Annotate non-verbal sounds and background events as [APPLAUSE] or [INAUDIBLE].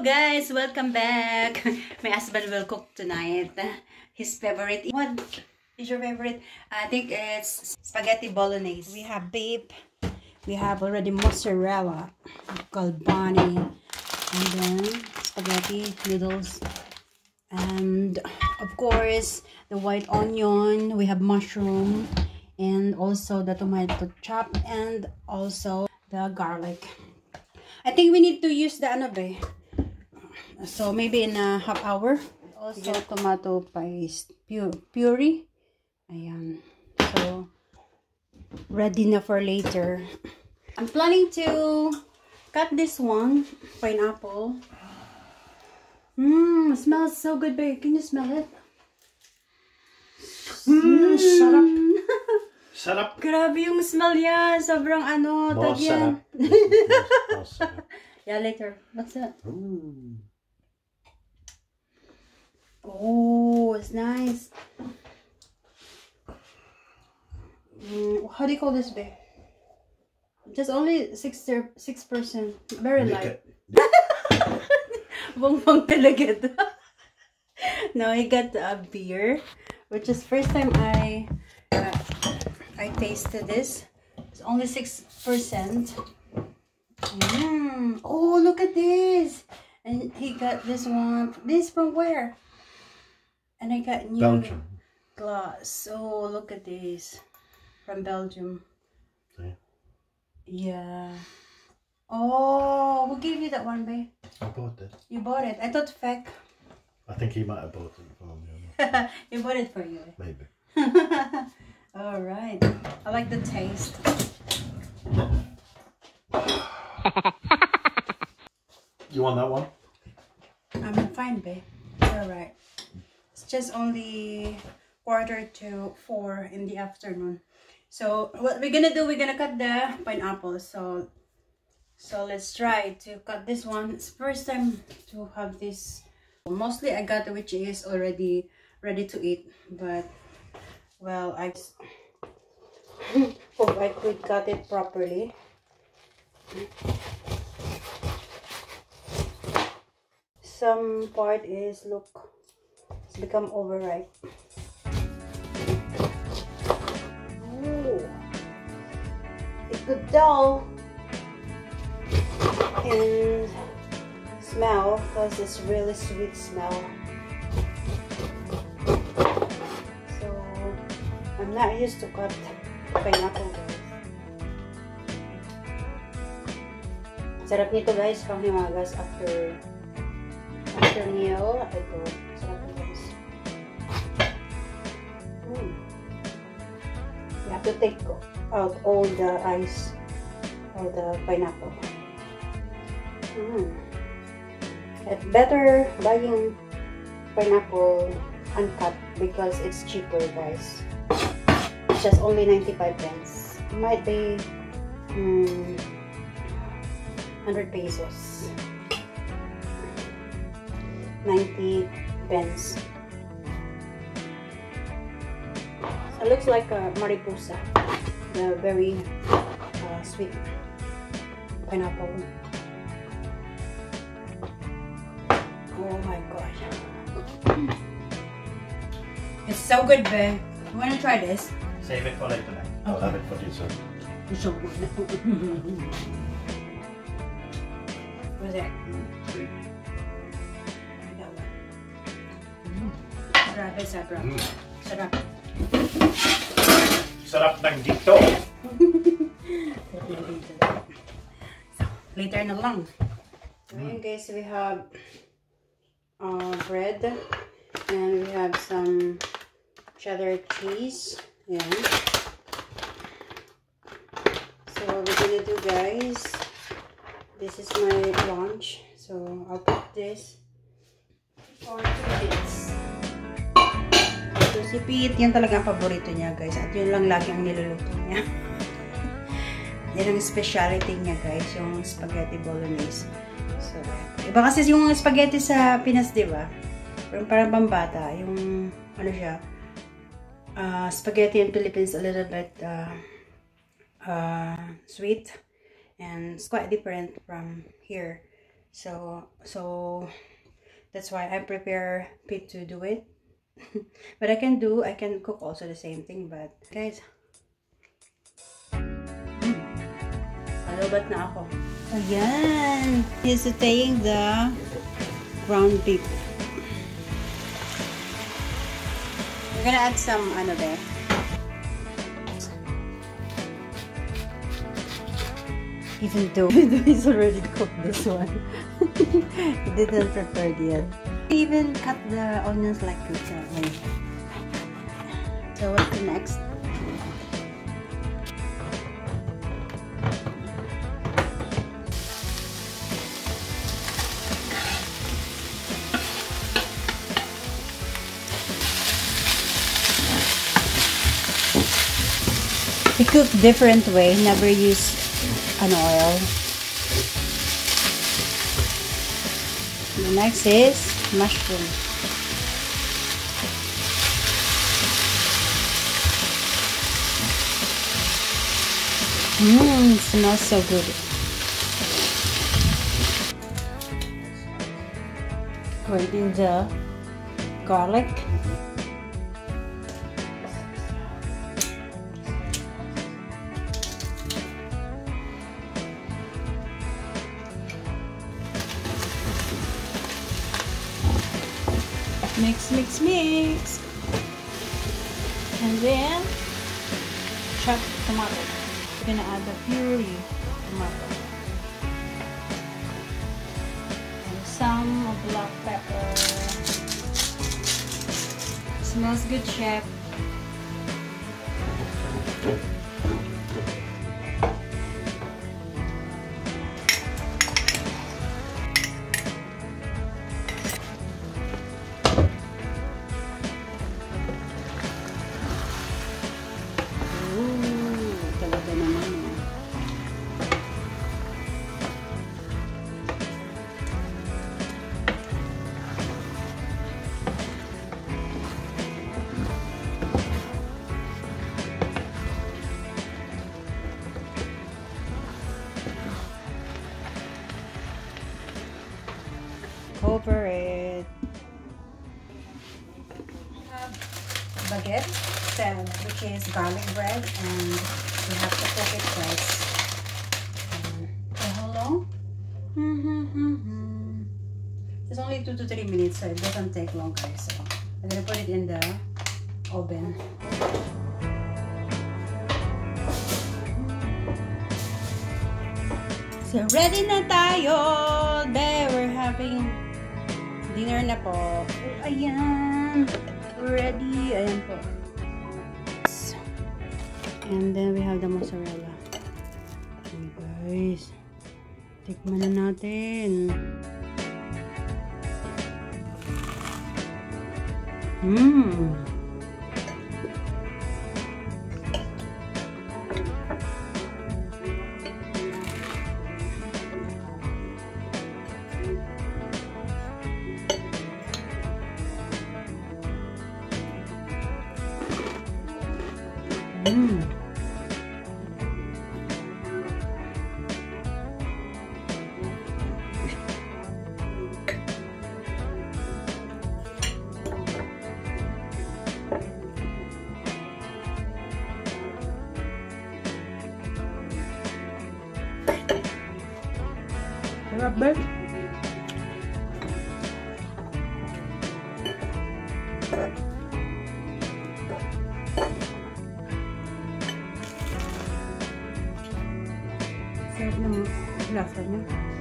Guys, welcome back. [LAUGHS] My husband will cook tonight. His favorite. What is your favorite? I think it's spaghetti bolognese. We have beef. We have already mozzarella, galbani, and then spaghetti noodles, and of course the white onion. We have mushroom, and also the tomato chop, and also the garlic. I think we need to use the ano? So maybe in a half hour. Also tomato paste pu puree. Ayan. So ready na for later. I'm planning to cut this one pineapple. Mmm, smells so good, babe. Can you smell it? Mmm, sarap. [LAUGHS] Sarap. Grabe yung smell niya. Sobrang ano. Boss, [LAUGHS] sarap. Yeah, later. What's that? Ooh. Oh, it's nice. Mm, how do you call this, babe? Just only six six percent. Very light. Bongbong [LAUGHS] talaga to. [LAUGHS] now I got a beer, which is first time I uh, I tasted this. It's only six percent. Mm. Oh, look at this! And he got this one. This from where? And I got new Belgium. glass. Oh, look at this. From Belgium. Yeah. Yeah. Oh, who gave you that one, babe? I bought it. You bought it. I thought fake. I think he might have bought it from me. you [LAUGHS] bought it for you. Maybe. [LAUGHS] All right. I like the taste. [LAUGHS] You want that one? I'm fine, babe. All right. Just only quarter to four in the afternoon. So what we're gonna do, we're gonna cut the pineapple. So so let's try to cut this one. It's first time to have this. Mostly I got which is already ready to eat, but well I [LAUGHS] hope I could cut it properly. Some part is look it's become overripe. Ooh. It could dull and smell because it's really sweet smell. So I'm not used to cut pineapple guys. Sarap nito guys pang himagas after after meal. Ito, have to take out all the ice or the pineapple. Mm. It's better buying pineapple uncut because it's cheaper guys. It's just only 95 pence. Might be mm, 100 pesos. 90 pence. It looks like a mariposa. The very uh, sweet pineapple. Oh my god. It's so good, babe. You wanna try this? Save it for later then. I'll have it for dessert. It's so good. What's that? I got one. Sarap, sarap. Sarap. Sarap ng dito. [LAUGHS] Later na lang. Ayan guys, we have uh, bread and we have some cheddar cheese. Ayan. So we're gonna do guys, this is my lunch. So I'll cook this for two minutes. Ito si Pete, yan talaga ang paborito niya guys. At yun lang lagi ang niluluto niya. [LAUGHS] yan ang specialty niya guys, yung spaghetti bolognese. So, iba kasi yung spaghetti sa Pinas, di ba? Parang parang pambata, yung ano siya, uh, spaghetti in Philippines a little bit uh, uh, sweet and it's quite different from here. So so that's why I prepare Pete to do it. [LAUGHS] but I can do, I can cook also the same thing. But guys, mm, Alobat na ako. Ayan. He's sauteing the ground beef. We're gonna add some, ano be, [LAUGHS] even though he's already cooked this one [LAUGHS] he didn't prepare yet even cut the onions like this so what's the next He cook different way, never use an oil. The next is mushroom. Mmm, smells so good. In the garlic. Mix, mix, mix. And then chop tomato. We're gonna add the puree tomato. And some black pepper. Smells good, chef. Is garlic bread, and you have to cook it twice. Um, how long? [LAUGHS] It's only two to three minutes, so it doesn't take long, guys. So I'm gonna put it in the oven. So ready na tayo! There, we're having dinner na po. Ayan! ready. Ayan po. And then we have the mozzarella. Okay, guys. Tikman na natin. Mmm. Mmm. Sarap ba? Sarap